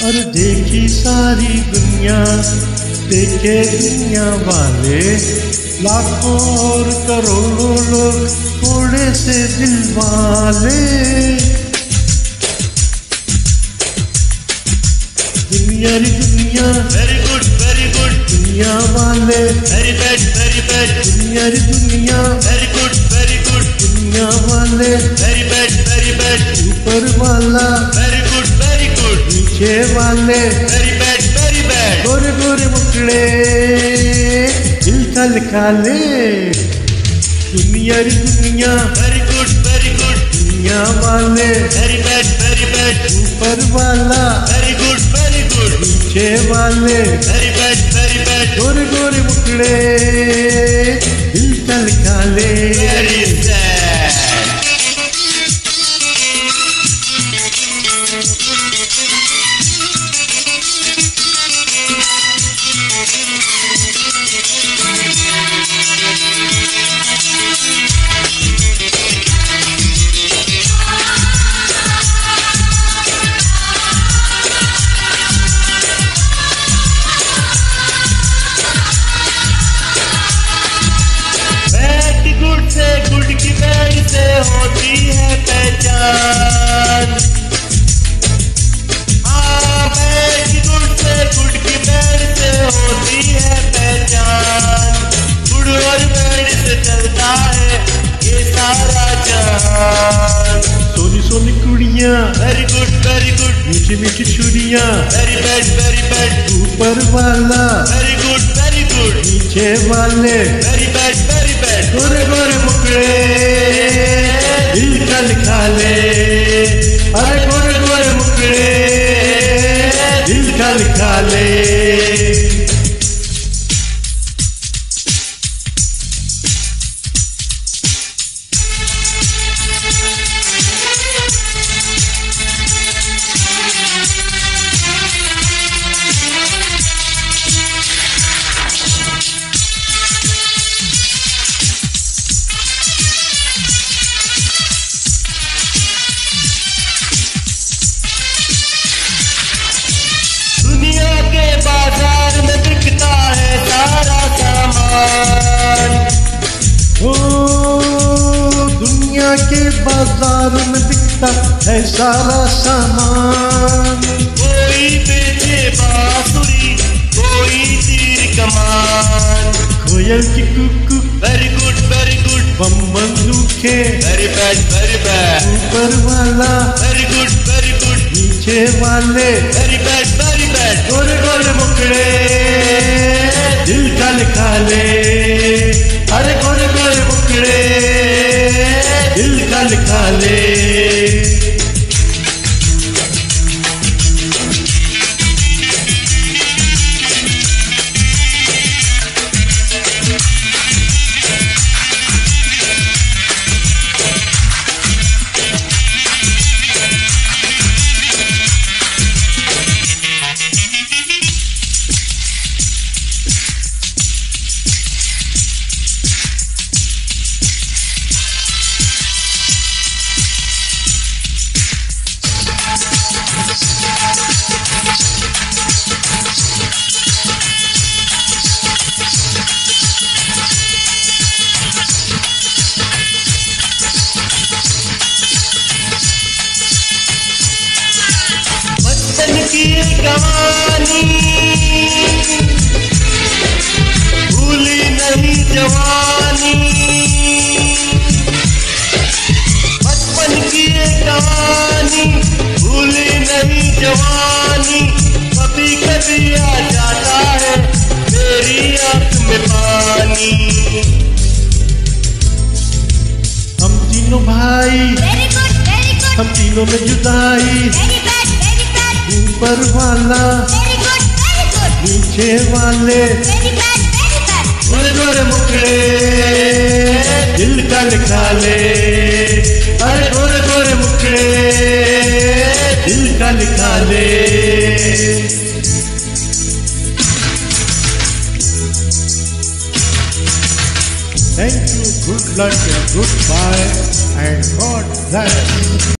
और देखी सारी दुनिया देखे दुनिया वाले। लाखों और करोड़ों लोग थोड़े से दिल वाले। दुनिया री दुनिया वेरी गुड वेरी गुड दुनिया वाले। वेरी बैड वेरी बैड दुनिया री दुनिया वेरी गुड वेरी गुड दुनिया वाले। वेरी बैड वेरी बैड ऊपर वाला। वेरी गुड वेरी नीचे वाले। वेरी बैड वेरी बैड गोरे गोरे मुकड़े दिल कल काले। दुनिया री दुनिया वेरी गुड वेरी गुड दुनिया वाले। वेरी बैड वेरी बैड ऊपर वाला वेरी गुड वेरी गुड नीचे वाले। वेरी बैड वेरी बैड गोरे गोरे मुकड़े दिल कल। काले है ये सारा जहान सोनी सोनी कुड़िया वेरी गुड वेरी गुड मीठी मीठी छुरिया वेरी बैड वेरी बैड ऊपर वाला वेरी गुड वेरी गुड नीचे वाले। वेरी बैड वेरी बैड गोरे गोरे मुकड़े दिल कल काले अरे गोरे गोरे मुकड़े दिल कल काले दुनिया ओ दुनिया के बाज़ार में बिकता है सारा सामान। कोई बेचे बांसुरी कोई तीर कमान। कोयल की कुकू। वेरी गुड वेरी गुड बम बंदूके। वेरी बैड वेरी बैड ऊपर वाला। वेरी गुड वेरी गुड नीचे वाले। वेरी बैड वेरी बैड गोरे गोरे मुकड़े दिल काले काले अरे गोरे गोरे मुकड़े दिल काले काले कहानी भूली नहीं जवानी। बचपन की कहानी भूली नहीं जवानी। कभी कभी आ जाता है मेरी आँख में पानी। हम तीनों भाई Very good, very good, हम तीनों में जुदाई। ऊपर वाला नीचे वाले. गोरे गोरे मुकड़े दिल काले काले अरे गोरे गोरे मुकड़े दिल काले काले Thank you, good luck and goodbye, and God bless.